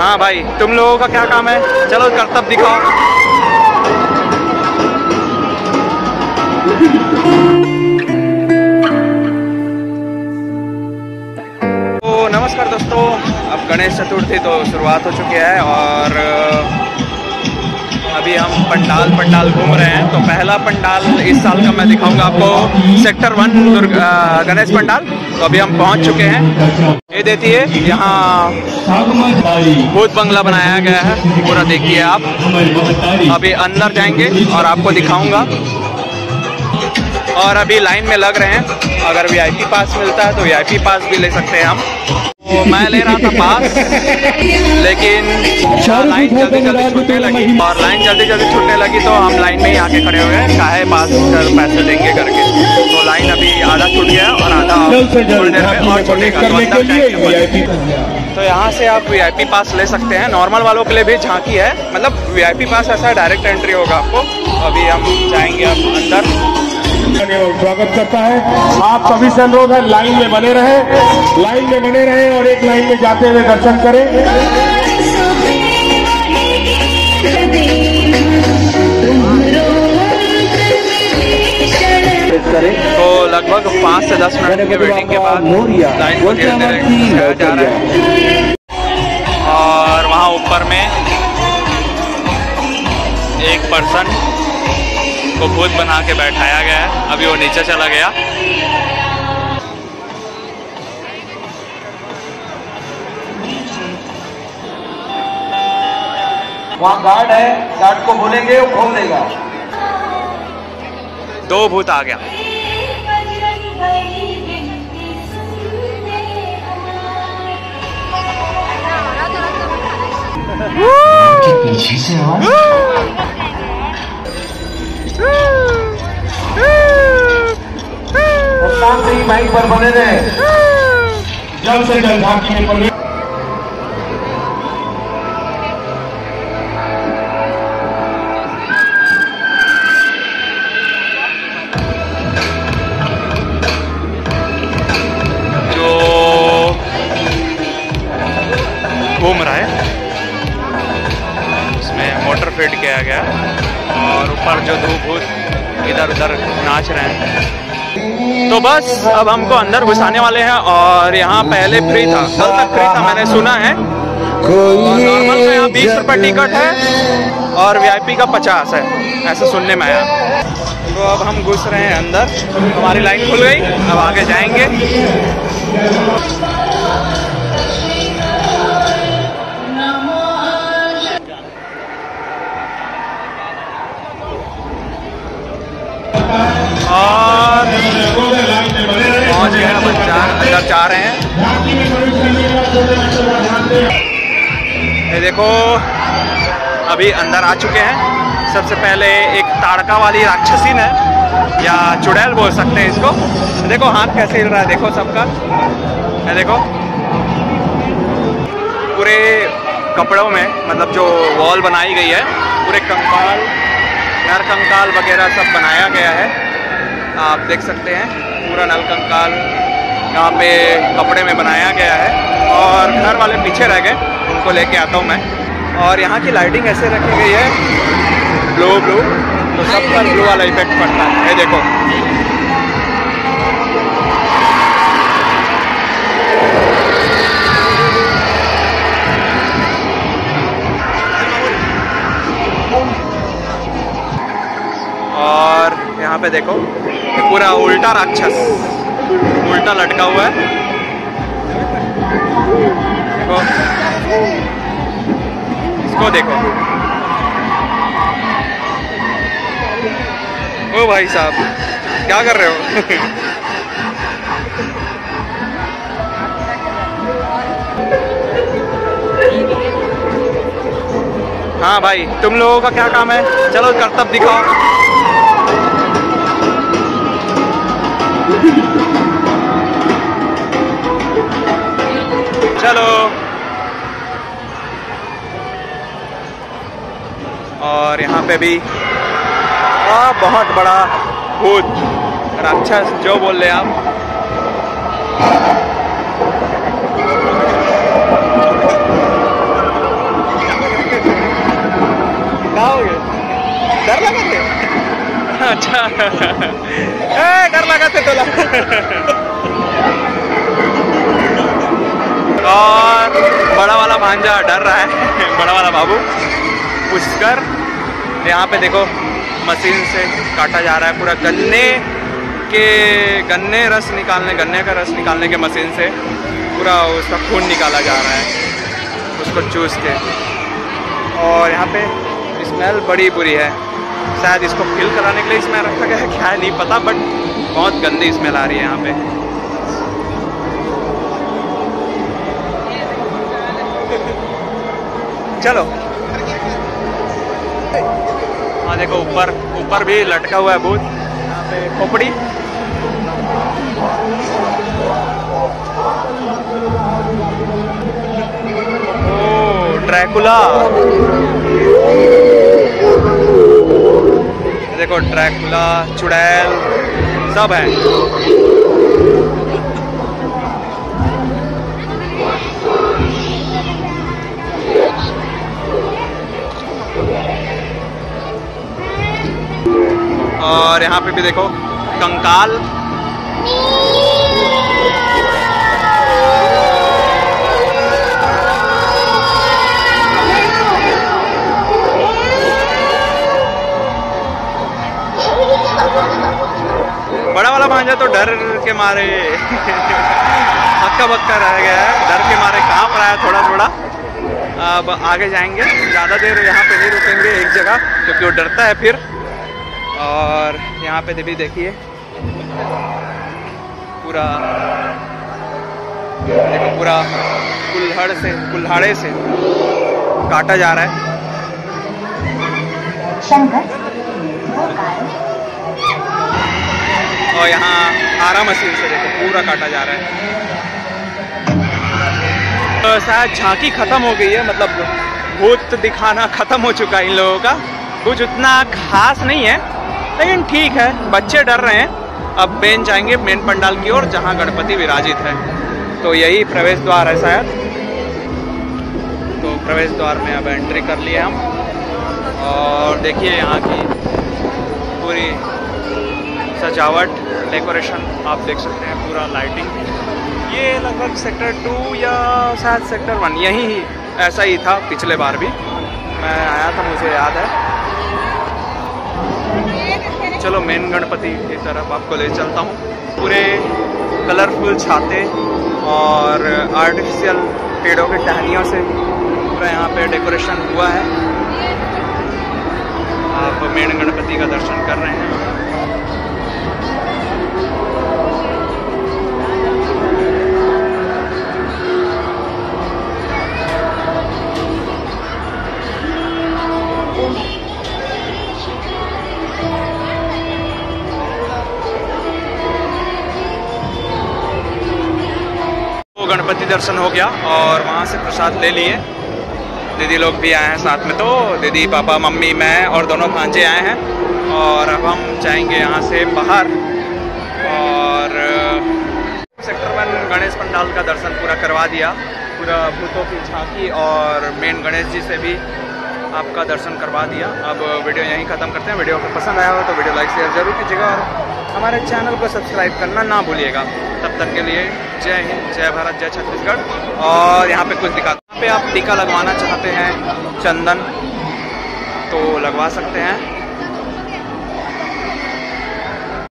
हाँ भाई, तुम लोगों का क्या काम है? चलो करतब दिखाओ। तो नमस्कार दोस्तों, अब गणेश चतुर्थी तो शुरुआत हो चुकी है और, अभी हम पंडाल पंडाल घूम रहे हैं। तो पहला पंडाल इस साल का मैं दिखाऊँगा आपको। Sector one Ganesh pandal. तो अभी हम पहुँच चुके हैं। ये देती है। यहाँ भूत बंगला बनाया गया है। पूरा देखिए आप। अभी अंदर जाएँगे और आपको दिखाऊँगा। और अभी लाइन में लग रहे हैं। अगर वीआईपी पास मिलता है तो वीआईपी पास भी ले सकते हैं हम। तो मैं ले रहा था पास लेकिन लाइन जल्दी जल्दी छूटने लगी। और लाइन जल्दी जल्दी छूटने लगी तो हम लाइन में ही आके खड़े हुए हैं काहे पास कर पैसे देंगे करके। तो लाइन अभी आधा छूट गया और आधा जल्द थोड़ी देर में और छूटेगा। तो तो यहाँ से आप वीआईपी पास ले सकते हैं। नॉर्मल वालों के लिए भी झांकी है। मतलब वीआईपी पास ऐसा डायरेक्ट एंट्री होगा आपको। अभी हम जाएँगे आप अंदर। स्वागत करता है। आप सभी से अनुरोध है लाइन में बने रहे लाइन में बने रहे और एक लाइन में जाते हुए दर्शन करें। तो लगभग पाँच से दस मिनट के वेटिंग के बाद लाइन को धीरे धीरे जा रहा है। और वहाँ ऊपर में एक पर्सन को भूत बना के बैठाया गया है। अभी वो नीचे चला गया। वहाँ गार्ड है गार्ड को बोलेंगे वो खोल देगा। दो भूत आ गया। पीछे से आवाज़। शाम से ही माइक पर बने रहे। जल्द से जल्द झांकी में प्रवेश जो घूम रहा है, उसमें मोटर फिट किया गया और ऊपर जो धूप इधर उधर नाच रहे हैं। तो बस अब हमको अंदर घुसाने वाले हैं और यहाँ पहले फ्री था कल तक फ्री था मैंने सुना है। नॉर्मल का यहाँ बीस रुपये टिकट है और वीआईपी का पचास है ऐसा सुनने में आया। तो अब हम घुस रहे हैं अंदर हमारी लाइन खुल गई अब आगे जाएँगे। और पहुँच गए हम अंदर अंदर जा रहे हैं। बच्चों ये देखो, अभी अंदर आ चुके हैं। सबसे पहले एक ताड़का वाली राक्षसीन है या चुड़ैल बोल सकते हैं इसको। देखो, हाथ कैसे हिल रहा है, देखो सबका। ये देखो। पूरे कपड़ों में मतलब जो वॉल बनाई गई है, पूरे कंकाल, नर कंकाल वगैरह सब बनाया गया है। आप देख सकते हैं। पूरा नल कंकाल यहाँ पे कपड़े में बनाया गया है और घर वाले पीछे रह गए, उनको लेके आता हूँ मैं। और यहाँ की लाइटिंग ऐसे रखी गई है ब्लू ब्लू तो सब पर ब्लू वाला इफ़ेक्ट पड़ता है। ये देखो। पे देखो, ये पूरा उल्टा राक्षस, उल्टा लटका हुआ है। देखो, इसको देखो। ओ भाई साहब, क्या कर रहे हो? हाँ भाई, तुम लोगों का क्या काम है? चलो करतब दिखाओ। चलो। और यहाँ पे भी आ, बहुत बड़ा भूत। राक्षस जो बोल रहे आप। डर लगा अच्छा। डर तोला। और बड़ा वाला भांजा डर रहा है। बड़ा वाला बाबू पुष्कर यहाँ पे देखो, मशीन से काटा जा रहा है पूरा गन्ने के, गन्ने रस निकालने, गन्ने का रस निकालने के मशीन से पूरा उसका खून निकाला जा रहा है, उसको चूस के। और यहाँ पे स्मेल बड़ी बुरी है। शायद इसको फिल कराने के लिए इसमें रखा गया है, क्या है, नहीं पता बट बहुत गंदी स्मेल आ रही है यहाँ पे। चलो। हाँ देखो, ऊपर ऊपर भी लटका हुआ है भूत। यहाँ पे खोपड़ी। ओ ड्रैकुला देखो ट्रैकुला चुड़ैल सब है। और यहाँ पे भी देखो कंकाल। भांजा तो डर के मारे। हक्का बक्का रह गया है। डर के मारे काँप रहा है थोड़ा थोड़ा अब आगे जाएँगे। ज़्यादा देर यहाँ पे नहीं रुकेंगे एक जगह, क्योंकि वो डरता है फिर। और यहाँ पे भी देखिए। पूरा देखो पूरा कुल्हड़ से, कुल्हाड़े से काटा जा रहा है। और यहाँ आरा मशीन से देखो, पूरा काटा जा रहा है। तो शायद झांकी खत्म हो गई है मतलब भूत दिखाना खत्म हो चुका है इन लोगों का। कुछ उतना खास नहीं है, लेकिन ठीक है, बच्चे डर रहे हैं। अब मेन जाएँगे मेन पंडाल की ओर, जहाँ गणपति विराजित है। तो यही प्रवेश द्वार है शायद। तो प्रवेश द्वार में अब एंट्री कर लिए हम। और देखिए यहाँ की पूरी सजावट डेकोरेशन आप देख सकते हैं, पूरा लाइटिंग ये लगभग सेक्टर टू या शायद सेक्टर वन यही ही ऐसा ही था पिछले बार भी। मैं आया था, मुझे याद है। चलो मेन गणपति की तरफ़ आपको ले चलता हूँ। पूरे कलरफुल छाते और आर्टिफिशियल पेड़ों के टहनियों से पूरा यहाँ पे डेकोरेशन हुआ है। आप मेन गणपति का दर्शन कर रहे हैं। दर्शन हो गया और वहाँ से प्रसाद ले लिए। दीदी लोग भी आए हैं साथ में तो दीदी, पापा, मम्मी, मैं और दोनों भांजे आए हैं और अब हम जाएँगे यहाँ से बाहर और सेक्टर वन गणेश पंडाल का दर्शन पूरा करवा दिया। पूरा भूतों की झांकी और मेन गणेश जी से भी आपका दर्शन करवा दिया। अब वीडियो यहीं ख़त्म करते हैं। वीडियो अगर पसंद आया हो तो वीडियो लाइक शेयर ज़रूर कीजिएगा और हमारे चैनल को सब्सक्राइब करना ना भूलिएगा। तब तक के लिए जय हिंद, जय भारत, जय छत्तीसगढ़। और यहाँ पे कुछ दिखा यहाँ पे आप टीका लगवाना चाहते हैं, चंदन तो लगवा सकते हैं।